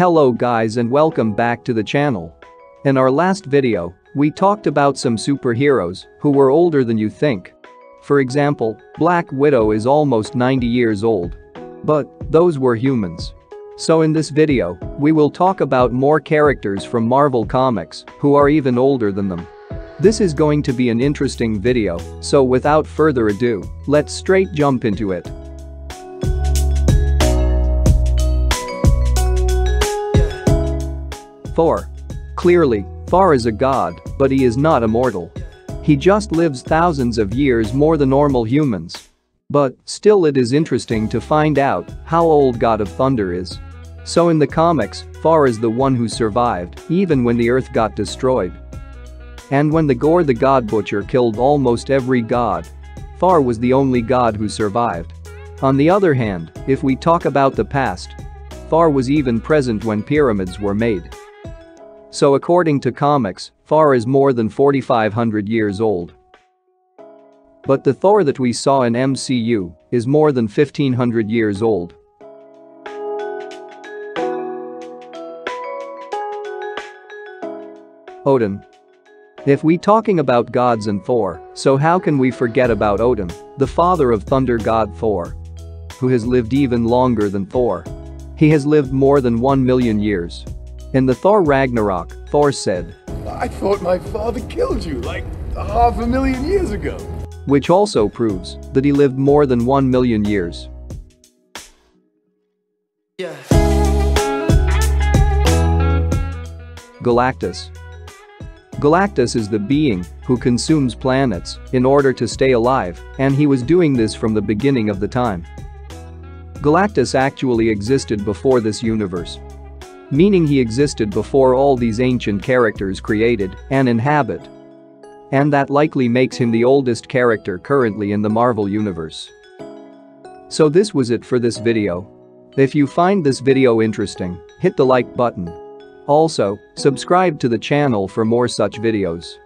Hello guys and welcome back to the channel. In our last video, we talked about some superheroes who were older than you think. For example, Black Widow is almost 90 years old. But, those were humans. So in this video, we will talk about more characters from Marvel Comics who are even older than them. This is going to be an interesting video, so without further ado, let's straight jump into it. Thor. Clearly, Thor is a god, but he is not immortal. He just lives thousands of years more than normal humans. But, still it is interesting to find out how old God of Thunder is. So in the comics, Thor is the one who survived, even when the earth got destroyed. And when the Gorr the God Butcher killed almost every god, Thor was the only god who survived. On the other hand, if we talk about the past, Thor was even present when pyramids were made. So according to comics, Thor is more than 4500 years old. But the Thor that we saw in MCU is more than 1500 years old. Odin. If we talking about gods and Thor, so how can we forget about Odin, the father of thunder god Thor? Who has lived even longer than Thor. He has lived more than 1 million years. In the Thor Ragnarok, Thor said, I thought my father killed you like half a million years ago. Which also proves that he lived more than 1 million years. Yeah. Galactus. Galactus is the being who consumes planets in order to stay alive, and he was doing this from the beginning of the time. Galactus actually existed before this universe. Meaning he existed before all these ancient characters created and inhabit. And that likely makes him the oldest character currently in the Marvel Universe. So this was it for this video. If you find this video interesting, hit the like button also, subscribe to the channel for more such videos.